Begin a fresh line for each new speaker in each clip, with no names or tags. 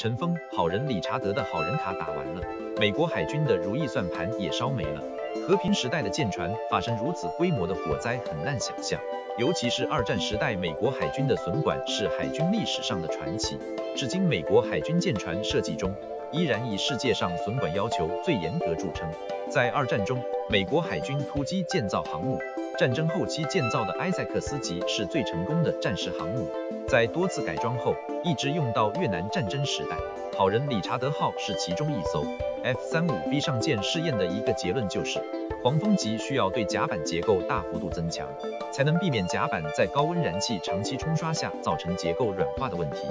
陈峰，好人理查德的好人卡打完了，美国海军的如意算盘也烧没了。和平时代的舰船发生如此规模的火灾很难想象，尤其是二战时代美国海军的损管是海军历史上的传奇。至今，美国海军舰船设计中依然以世界上损管要求最严格著称。在二战中，美国海军突击建造航母。战争后期建造的埃塞克斯级是最成功的战时航母，在多次改装后，一直用到越南战争时代。好人理查德号是其中一艘。F-35B 上舰试验的一个结论就是，黄蜂级需要对甲板结构大幅度增强，才能避免甲板在高温燃气长期冲刷下造成结构软化的问题。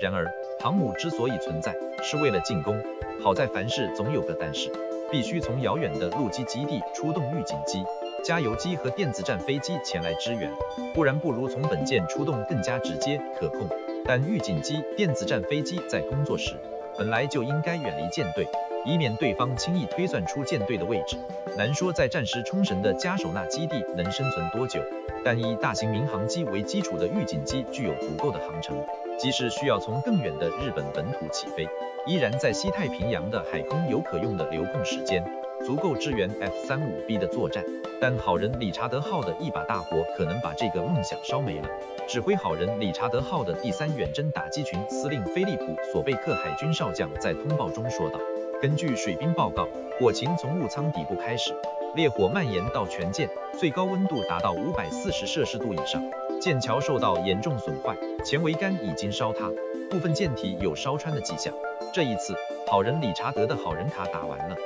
然而，航母之所以存在，是为了进攻。好在凡事总有个但是，必须从遥远的陆基基地出动预警机。加油机和电子战飞机前来支援，不然不如从本舰出动更加直接可控。但预警机、电子战飞机在工作时，本来就应该远离舰队，以免对方轻易推算出舰队的位置。难说在战时冲绳的加手纳基地能生存多久，但以大型民航机为基础的预警机具有足够的航程，即使需要从更远的日本本土起飞，依然在西太平洋的海空有可用的留空时间。足够支援 F-35B 的作战，但好人理查德号的一把大火可能把这个梦想烧没了。指挥好人理查德号的第三远征打击群司令菲利普·索贝克海军少将在通报中说道：“根据水兵报告，火情从雾舱底部开始，烈火蔓延到全舰，最高温度达到五百四十摄氏度以上，舰桥受到严重损坏，前桅杆已经烧塌，部分舰体有烧穿的迹象。这一次，好人理查德的好人卡打完了。”